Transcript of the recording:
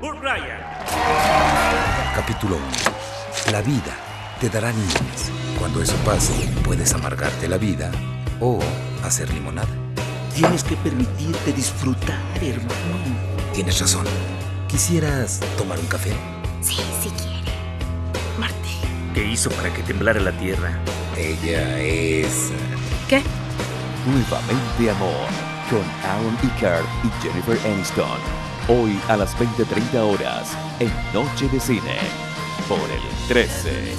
Kurt Bryan. Capítulo 1. La vida te dará niñas. Cuando eso pase, puedes amargarte la vida o hacer limonada. Tienes que permitirte disfrutar, hermano. Tienes razón. ¿Quisieras tomar un café? Sí, sí quiere. Martín. ¿Qué hizo para que temblara la tierra? Ella es... ¿Qué? Nuevamente Amor, con Aaron Eckhart y Jennifer Aniston. Hoy a las 20.30 horas, en Noche de Cine, por el 13.